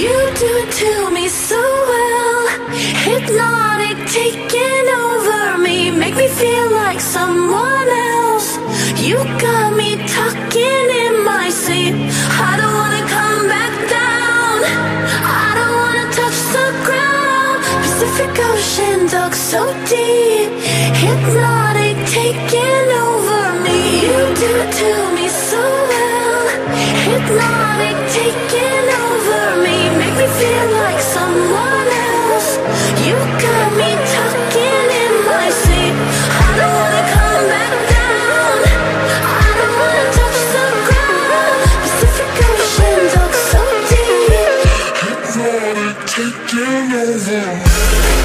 You do it to me so well. Hypnotic, taking over me. Make me feel like someone else. You got me talking in my sleep. I don't wanna come back down. I don't wanna touch the ground. Pacific Ocean dug so deep. Hypnotic, taking over me. You do it to me so well. Hypnotic, taking over.